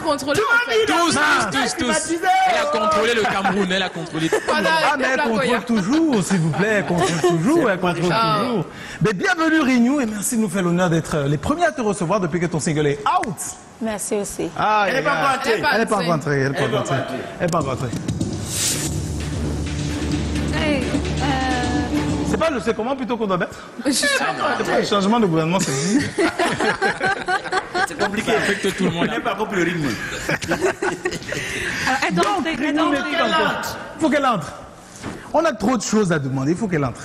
contrôlé. en fait. Tous, tous, tous, tous. Elle a contrôlé le Cameroun, elle a contrôlé tout. Ah, mais elle contrôle toujours, s'il vous plaît, elle contrôle toujours, elle contrôle Ah. toujours. Mais bienvenue Rignou et merci de nous faire l'honneur d'être euh, les premiers à te recevoir depuis que ton single est out. Merci aussi. Ah, Elle n'est pas encore entrée. Elle n'est pas entrée. encore entrée, elle n'est pas Elle est encore pas entrée. Elle n'est pas encore entrée. Hey, euh, C'est pas le c'est comment plutôt qu'on doit mettre C'est pas le changement de gouvernement, c'est. Ça affecte tout le monde. Elle n'est pas compris le rythme. alors. Il faut qu'elle entre. On a trop de choses à demander, il faut qu'elle entre.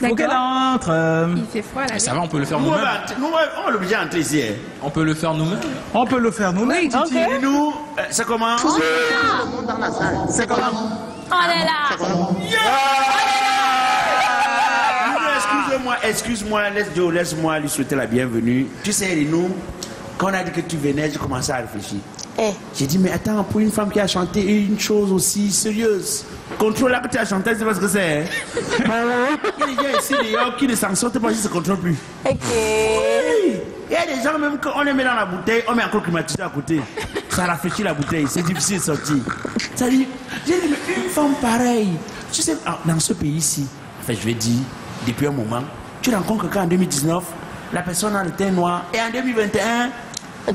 Il faut qu'elle entre. euh, Il fait froid là. Ça va, on peut le faire Nous, on nous-mêmes. nous, on l'obliger à entrer ici. hein. On peut le faire nous-mêmes. On peut le faire nous-mêmes. Oui. Et nous, euh, ça commence. C'est comment On est là. Nous, Excuse-moi, excuse-moi, laisse Joe, laisse-moi lui souhaiter la bienvenue. Tu sais, nous, quand on a dit que tu venais, j'ai commencé à réfléchir. Eh, J'ai dit, mais attends, pour une femme qui a chanté une chose aussi sérieuse, contrôle là que tu as chanté, c'est parce que c'est. hein? Il y a des gens ici, d'ailleurs, qui ne s'en sortent pas, ils ne se contrôlent plus. ok. Il y a des gens, même quand on les met dans la bouteille, on met encore climatiseur à côté. Ça rafraîchit la bouteille, c'est difficile de sortir. Ça dit, j'ai dit, mais une femme pareille, tu sais, ah, dans ce pays-ci, enfin, je vais dire, depuis un moment, tu rencontres quelqu'un en 2019, la personne a le teint noir, et en 2021,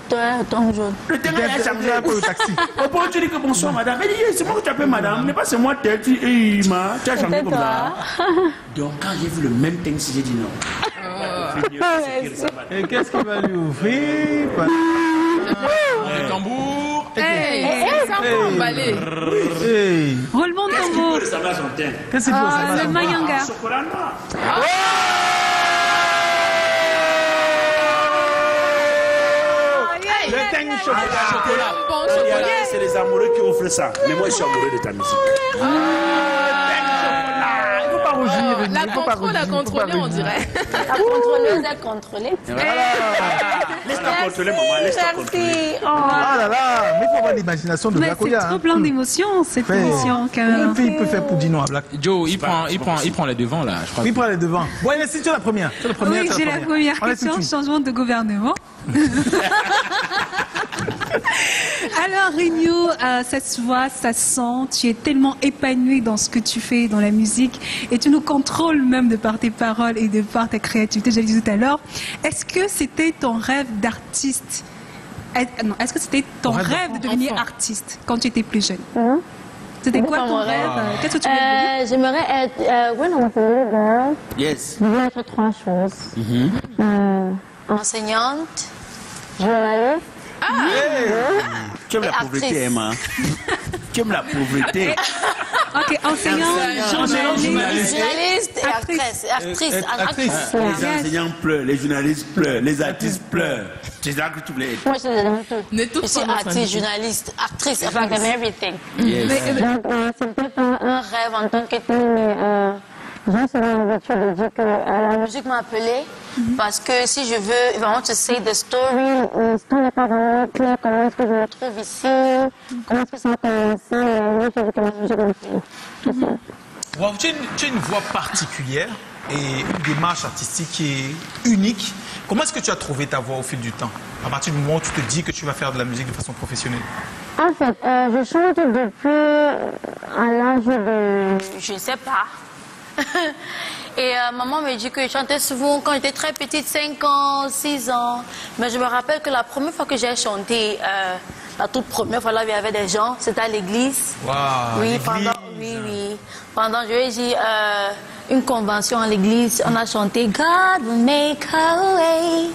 Toi, ton jaune. le teint a changé. Pour le taxi. Au point où tu dis que bonsoir madame, elle dit, Eh, c'est moi que tu appelles madame, n'est pas c'est moi tête, tu, eh, ma, tu as changé comme ça. Donc quand j'ai vu le même teint, j'ai dit non. Et qu'est-ce qu'il va lui offrir Pas- Les tambours. Hey, c'est ça pour emballer. Hey, Roulement de tambour. Qu'est-ce qu'il faut Ah, ça va le Mayanga. Chocolat noir. Hey, Le teint chocolat. chocolat. Bon chocolat. C'est les amoureux qui offrent ça. Mais moi, je suis amoureux de ta musique. Il faut pas rougir. La contrôle, la contrôlée, on dirait. La contrôleuse est contrôlée. Contrôler, maman. Laisse-toi contrôler. Merci. Oh. Ah là là, mais il faut avoir l'imagination de Mais Black c'est trop hein. plein d'émotions, cette Ouais. émission, quand même. fille peut faire Poudino à Black. Joe, il prend, il prend, il prend les devants là, je crois. Oui, prends les devants. Bon, allez, si tu es la première. Oui, j'ai la première question, changement de gouvernement. Alors, Rigno, euh, ça se voit, ça se sent, tu es tellement épanoui dans ce que tu fais, dans la musique, et tu nous contrôles même de par tes paroles et de par ta créativité, je l'ai dit tout à l'heure. Est-ce que c'était ton rêve d'artiste? Non, Est-ce que c'était ton rêve rêve de devenir enfant. artiste quand tu étais plus jeune? Mhm. C'était quoi ton rêve? rêve. Qu'est-ce que tu voulais devenir? Euh, J'aimerais être. Euh, when I was a little girl, Yes. je voulais être trois choses. Euh, enseignante, journaliste. Tu aimes la actrice. pauvreté, Emma. Tu aimes la pauvreté. Ok, enseignant, journaliste. Journaliste et Actrice. actrice. Actrice. Euh, actrice. Les enseignants pleurent, les journalistes pleurent, les artistes pleurent. C'est ça que tu voulais être. Moi, je suis tout. Je artiste, journaliste, actrice, everything. Yes. Donc, euh, c'est peut-être un, un rêve en tant que mais euh, j'ai souvent l'habitude de dire que euh, la musique m'a appelée. Parce que si je veux vraiment te say the story, l'histoire n'est pas vraiment claire. Comment est-ce que je me trouve ici Comment est-ce que ça a commencé Et moi, je veux que la musique me plaît. Wow, tu, as une, tu as une voix particulière et une démarche artistique qui est unique. Comment est-ce que tu as trouvé ta voix au fil du temps? À partir du moment où tu te dis que tu vas faire de la musique de façon professionnelle En fait, euh, je chante depuis euh, à l'âge de... Je ne sais pas. Et euh, maman me dit que je chantais souvent quand j'étais très petite, 5 ans, 6 ans. Mais je me rappelle que la première fois que j'ai chanté, euh, la toute première fois là où il y avait des gens, c'était à l'église. Waouh, oui, pendant, oui, oui. Pendant, je vais dire, euh, une convention à l'église, on a chanté God will make a way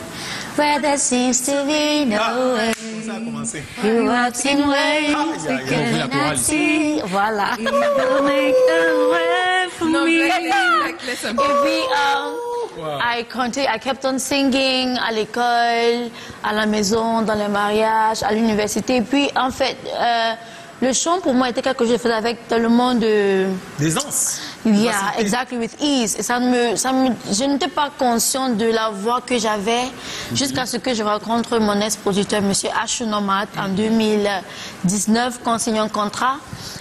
where there seems to be no way. Ça a commencé. You in ways we cannot see. Voilà. You'll make a way for Non, me. Black, laisse un peu. puis, um, I, continue, I kept on singing à l'école, à la maison, dans les mariages, à l'université. Et puis, en fait, euh, le chant pour moi était quelque chose que je faisais avec tellement de... D'aisance. Yeah, Facilité. exactly, with ease. Et ça me, ça me, je n'étais pas consciente de la voix que j'avais jusqu'à ce que je rencontre mon ex-producteur, M. H. Nomad, en 2019, quand signe un contrat.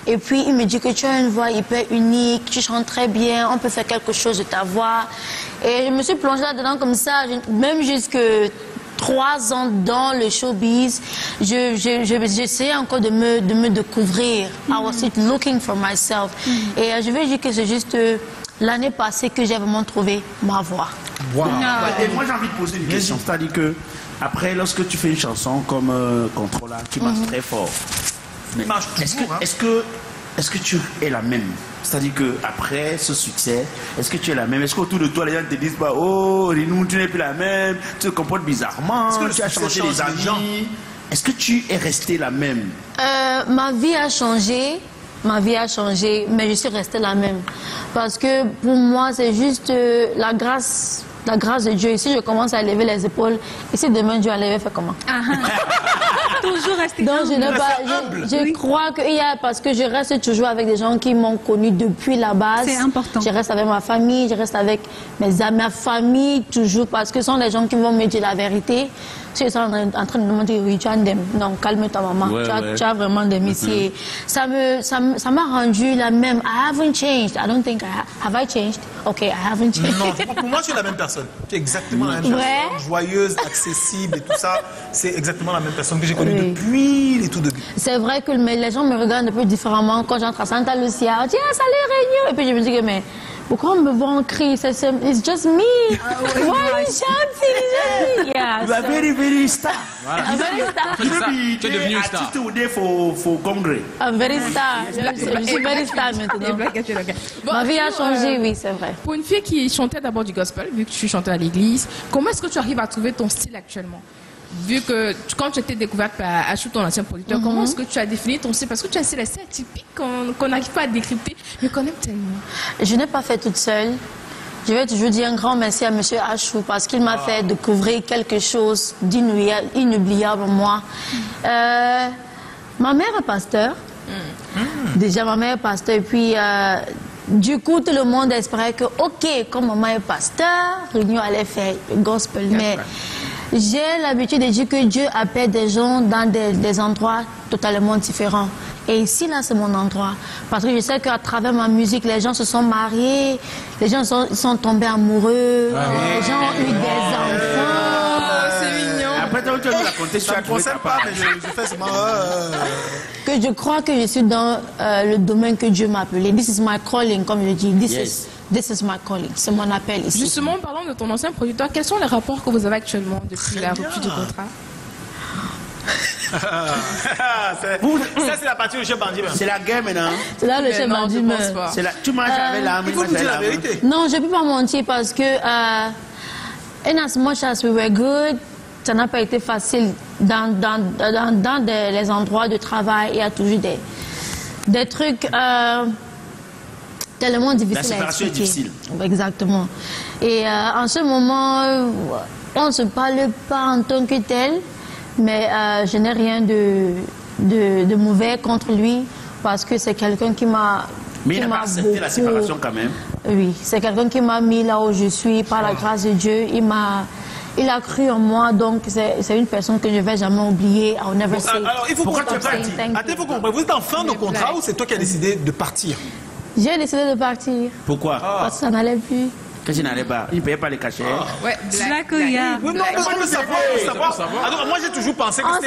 Et puis, il me dit que tu as une voix hyper unique, tu chantes très bien, on peut faire quelque chose de ta voix. Et je me suis plongée là-dedans comme ça, même jusque trois ans dans le showbiz, je, je, je- j'essayais encore de me, de me découvrir. I was still looking for myself. Et euh, je vais dire que c'est juste euh, l'année passée que j'ai vraiment trouvé ma voix. Et moi, j'ai envie de poser une question. C'est-à-dire que, après, lorsque tu fais une chanson comme euh, Controla, tu marches très fort. Mais marche est-ce que, toujours, hein. est-ce que, est-ce que tu es la même? C'est-à-dire que après ce succès, est-ce que tu es la même? Est-ce qu'autour de toi, les gens te disent pas, oh, Rinou, tu n'es plus la même, tu te comportes bizarrement, Est-ce que tu as changé les amis? Est-ce que tu es resté la même? Euh, ma vie a changé, ma vie a changé, mais je suis restée la même. Parce que pour moi, c'est juste euh, la grâce, la grâce de Dieu. Si je commence à lever les épaules, et si demain Dieu a levé, fait comment? Ah, ah. Toujours rester Donc je, humble. n'ai pas, je, je crois qu'il y a, parce que je reste toujours avec des gens qui m'ont connu depuis la base. C'est important. Je reste avec ma famille, je reste avec mes amis, ma famille toujours, parce que ce sont les gens qui vont me dire la vérité. Ils sont en, en train de me dire, oui, tu as un dem. Non, calme-toi, maman. Ouais, tu, as, ouais. tu as vraiment des métiers. Ça me, ça me- ça m'a rendu la même. I haven't changed. I don't think I ha- have I changed? Okay, I haven't changed. Non, pour- moi, tu es la même personne. Tu es exactement la même Vrai personne. Joyeuse, accessible et tout ça. C'est exactement la même personne que j'ai connue Oui. depuis les tout débuts. C'est vrai que mais les gens me regardent un peu différemment quand j'entre à Santa Lucia. On dit, ah, salut Réunion. Et puis je me dis que, mais pourquoi on me voit en cri? It's just me. Why are you shouting? Yeah. You are so- very, very star. I'm very star. Tu es devenu star. artiste faux, faux congrès. I'm very star. Je, suis very star maintenant. Bon, Ma vie a changé, euh, oui, c'est vrai. Pour une fille qui chantait d'abord du gospel, vu que tu chantais à l'église, comment est-ce que tu arrives à trouver ton style actuellement? Vu que tu- quand tu étais découverte par Achou, ton ancien producteur, comment est-ce que tu as défini ton style? Parce que tu as un style assez atypique qu'on qu'on n'arrive pas à décrypter, mais qu'on aime tellement. Je n'ai pas fait toute seule. Je vais toujours dire un grand merci à M. Achou parce qu'il m'a fait découvrir quelque chose d'inouïa- inoubliable en moi. Euh, ma mère est pasteur. Déjà, ma mère est pasteur. Et puis, euh, du coup, tout le monde espérait que, OK, comme maman est pasteur, Réunion allait faire gospel. Mais j'ai l'habitude de dire que Dieu appelle des gens dans des, des endroits totalement différents. Et ici, là, c'est mon endroit. Parce que je sais qu'à travers ma musique, les gens se sont mariés, les gens sont, sont tombés amoureux, les gens ont eu des enfants. Oh, c'est mignon. Après, tu vas nous raconter Ça ne concerne pas, mais je, je fais seulement. euh, Que je crois que je suis dans euh, le domaine que Dieu m'a appelé. This is my calling, comme je dis. This, Yes. is, this is my calling. C'est mon appel ici. Justement, parlant de ton ancien producteur, quels sont les rapports que vous avez actuellement depuis la rupture du contrat c'est- ça, c'est la partie où je bandit. même. C'est la guerre maintenant. C'est là le chef non, m'a je dit, pense mais- pas. C'est la... Tu manges avec l'âme. Il faut dire la vérité. Non, je ne peux pas mentir parce que, euh, in as much as we were good, ça n'a pas été facile. Dans, dans, dans, dans des- les endroits de travail, il y a toujours des, des trucs euh, tellement difficiles à séparation est expliquer. difficile. Exactement. Et euh, en ce moment, euh, on ne se parle pas en tant que tel, mais euh, je n'ai rien de, de, de mauvais contre lui parce que c'est quelqu'un qui m'a. Mais qui il n'a pas accepté la séparation quand même. oui, c'est quelqu'un qui m'a mis là où je suis par la grâce de Dieu. Il m'a, il a cru en moi, donc c'est c'est une personne que je ne vais jamais oublier. Alors, il faut Pourquoi tu es parti. Attends. Vous êtes en fin de contrat ou c'est toi qui as décidé de partir? J'ai décidé de partir Pourquoi? Parce que ça n'allait plus. Que je n'allais pas. Il ne payait pas les cachets. Ouais, Black Oya. Oui, non, mais on savoir. on veut savoir. Alors, moi, j'ai toujours pensé que On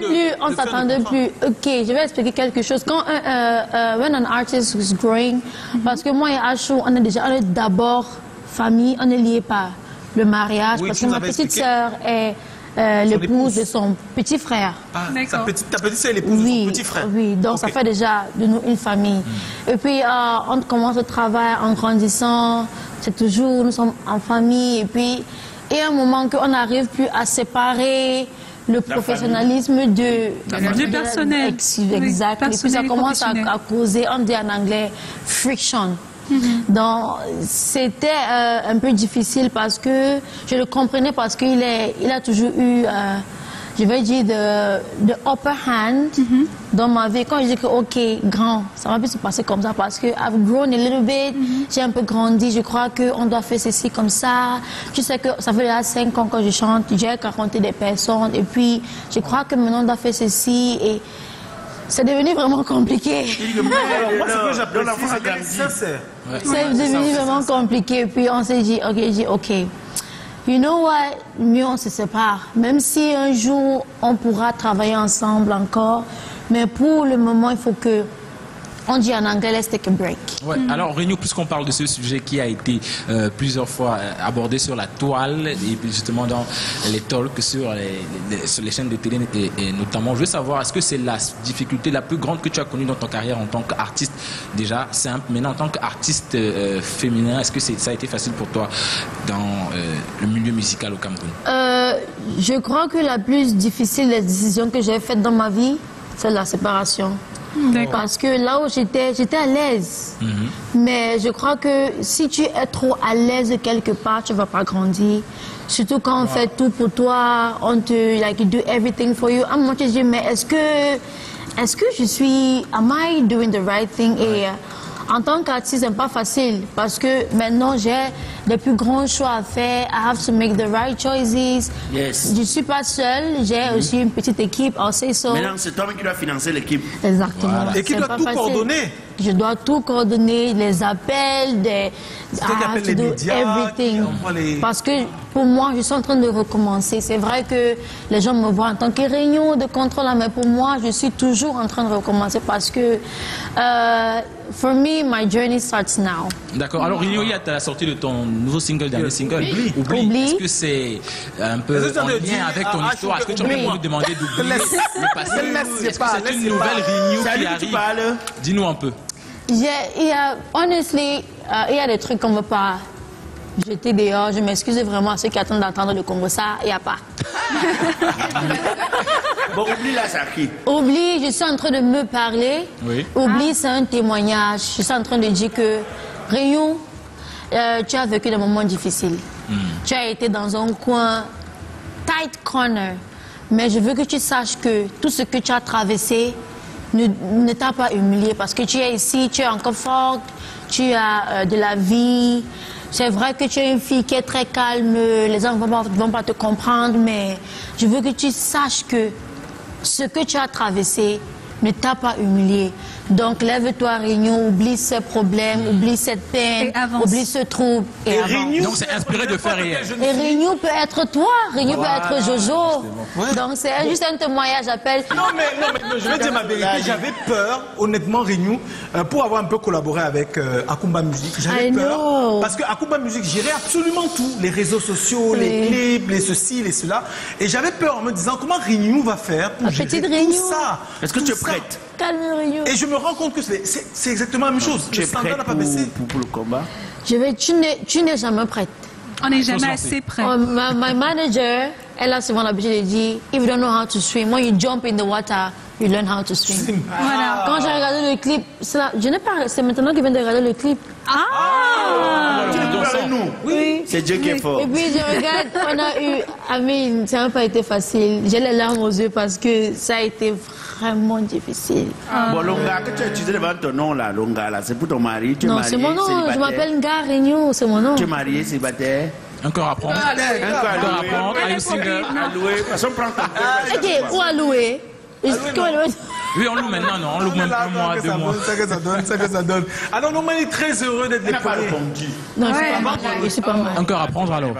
de- plus, on de s'entendait contrat. plus. Ok, je vais expliquer quelque chose. Quand un, euh, euh, when an artist is growing, parce que moi et Achou, on est déjà, on est d'abord famille, on est liés par le mariage, Oui, parce que ma petite expliqué. sœur est euh, l'épouse épouse. de son petit frère. Ah, ta petite, ta petite, c'est l'épouse de son petit frère. oui, donc ça fait déjà de nous une famille. Et puis, euh, on commence le travail en grandissant, c'est toujours, nous sommes en famille. Et puis, il y a un moment qu'on n'arrive plus à séparer le professionnalisme de, personnel. Ex- Oui, Exact. Et puis, ça commence à causer, on dit en anglais, friction. Donc, c'était euh, un peu difficile parce que je le comprenais parce qu'il il a toujours eu, euh, je vais dire, de, de upper hand dans ma vie. Quand je dis que, OK, grand, ça va plus se passer comme ça parce que I've grown a little bit, j'ai un peu grandi, je crois qu'on doit faire ceci comme ça. Je sais que ça fait déjà 5 ans que je chante, j'ai rencontré des personnes et puis je crois que maintenant on doit faire ceci et c'est devenu vraiment compliqué. C'est devenu vraiment compliqué. Puis on s'est dit, ok, dit, ok. You know what? Mieux on se sépare. Même si un jour on pourra travailler ensemble encore, mais pour le moment, il faut que on dit en anglais, let's take a break. Ouais. Alors, Réunion, puisqu'on parle de ce sujet qui a été euh, plusieurs fois euh, abordé sur la toile et puis justement dans les talks sur les, les- sur les chaînes de télé et, et notamment, je veux savoir, est-ce que c'est la difficulté la plus grande que tu as connue dans ton carrière en tant qu'artiste? Déjà simple, maintenant en tant qu'artiste euh, féminin, est-ce que ça a été facile pour toi dans euh, le milieu musical au Cameroun? Euh, je crois que la plus difficile des décisions que j'ai faites dans ma vie, c'est la séparation. Parce que là où j'étais, j'étais à l'aise. Mais je crois que si tu es trop à l'aise quelque part, tu vas pas grandir. Surtout quand on fait tout pour toi, on te, like, you do everything for you. À un moment, tu dis, mais est-ce que, est-ce que je suis, am I doing the right thing? Et en tant qu'artiste, c'est pas facile parce que maintenant, j'ai les plus grands choix à faire. I have to make the right choices. Yes. Je suis pas seule, j'ai aussi une petite équipe, so. Maintenant, c'est toi qui dois financer l'équipe. Exactement. Et qui doit tout facile. coordonner. Je dois tout coordonner, les appels, des. I les do médias, everything. les- Parce que pour moi, je suis en train de recommencer. C'est vrai que les gens me voient en tant que réunion de contrôle, mais pour moi, je suis toujours en train de recommencer parce que, euh, for me, my journey starts now. D'accord. Alors, Réunion, il y a la sortie de ton nouveau single, dernier single. Oublie. Oublie. Est-ce que c'est un peu Est-ce que tu as en de lien avec ton à histoire? Est-ce que tu Oublie. aurais pu demander d'oublier le passé? Est-ce que c'est une nouvelle qui arrive? Dis-nous un peu. J'ai- Il y a, honestly, euh, il y a des trucs qu'on ne veut pas jeter dehors. Je m'excuse vraiment à ceux qui attendent d'entendre le Congo. Ça, il n'y a pas. Bon, oublie là, ça qui Oublie, je suis en train de me parler. Oui. Oublie, c'est un témoignage. Je suis en train de dire que, Rayon, euh, tu as vécu des moments difficiles. Tu as été dans un coin, tight corner. Mais je veux que tu saches que tout ce que tu as traversé ne, ne t'a pas humilié parce que tu es ici, tu es encore forte, tu as euh, de la vie. C'est vrai que tu es une fille qui est très calme, les gens ne vont vont pas te comprendre, mais je veux que tu saches que ce que tu as traversé ne t'a pas humilié. Donc lève-toi, Réunion, oublie ces problèmes, oublie cette peine, oublie ce trouble et, Et avance. Donc, c'est inspiré de faits réels. Et Réunion peut être toi, Réunion peut être Jojo. Donc c'est juste un témoignage, j'appelle. Non mais, non, mais, je vais dire ma vérité, j'avais peur, honnêtement, Réunion, euh, pour avoir un peu collaboré avec euh, Akumba Music. J'avais peur. know. Parce que Akumba Music gérait absolument tout. Les réseaux sociaux, les clips, les ceci, les cela. Et j'avais peur en me disant comment Réunion va faire pour gérer petite tout Réunion. ça? Est-ce que tu es ça. prête? Et je me rends compte que c'est exactement la même chose. Tu Le es standard prête n'a pas pour, baissé. pour, pour le combat Je vais, tu n'es, jamais prête. On n'est jamais se assez près. Oh, my, my manager, elle a souvent l'habitude de dire, if you don't know how to swim, when you jump in the water, you learn how to swim. Voilà. Quand j'ai regardé le clip, c'est là- je n'ai pas, c'est maintenant qu'il vient de regarder le clip. Ah avec nous Oui. C'est Dieu qui est fort. Et puis je regarde, on a eu, Amine, ça n'a pas été facile. J'ai les larmes aux yeux parce que ça a été vraiment difficile. Bon, Longa, que tu as utilisé devant ton nom là, Longa, là, c'est pour ton mari. Tu es non, c'est mon nom, je m'appelle Nga Réunion, c'est mon nom. Tu es marié, célibataire. Encore à prendre. Encore Encore à alloué. prendre. Single Alloué. Parce qu'on prend ton Ok, où à louer Oui, on loue maintenant, non On loue même un mois, que deux ça mois. donne, ça que ça donne, ça que ça donne. Alors, il est très heureux d'être Elle n'a pas l'épaulé. répondu. Non, Ouais. pas mariée. Encore à prendre alors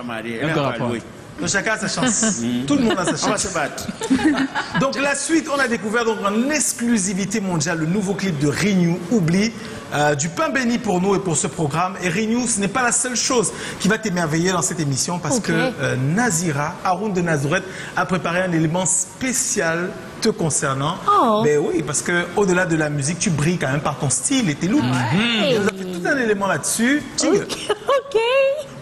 Encore à prendre. Donc, chacun a sa chance. Tout le monde a sa On va chance. se battre. Donc la suite, on a découvert donc en exclusivité mondiale le nouveau clip de Renew, Oublie, euh, du pain béni pour nous et pour ce programme. Et Renew, ce n'est pas la seule chose qui va t'émerveiller dans cette émission parce que euh, Nazira, Haroun de Nazareth, a préparé un élément spécial te concernant. Oh. Ben oui, parce que au-delà de la musique, tu brilles quand même par ton style et tes looks. Il nous a fait tout un élément là-dessus. Jingle. Ok.